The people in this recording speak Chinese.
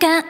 Cả